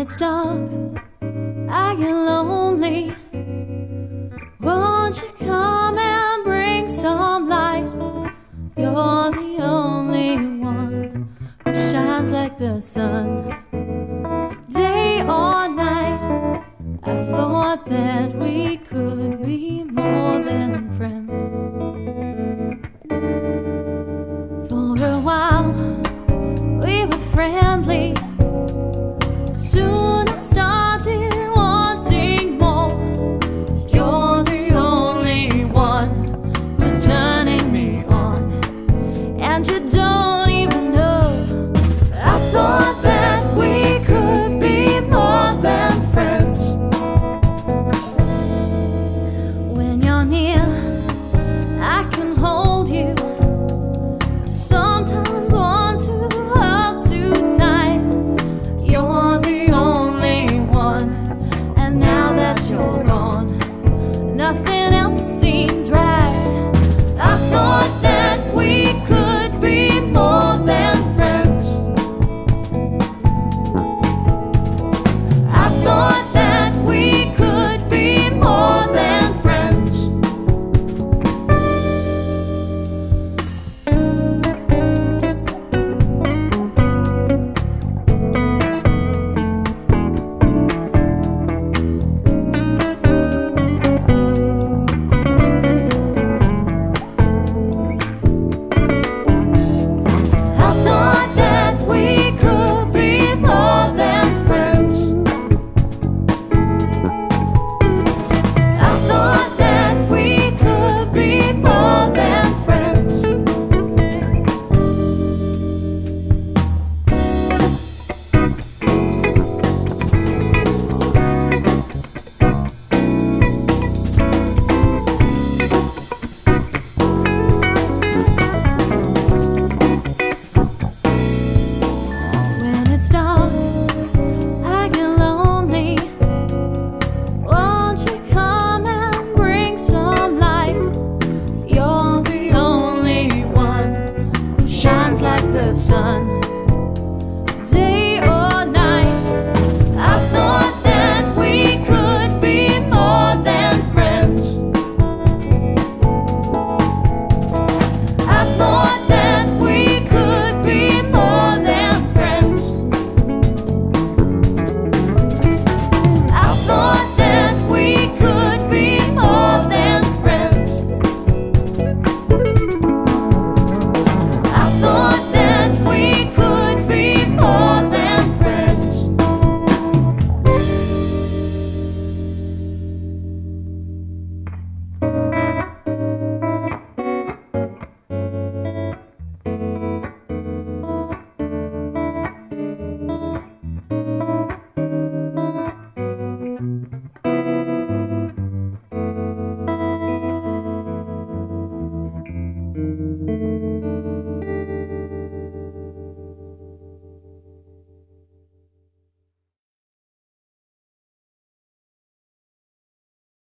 it's dark, I get lonely. Won't you come and bring some light? You're the only one who shines like the sun. Day or night, I thought that we could be more than friends. For a while, we were friendly.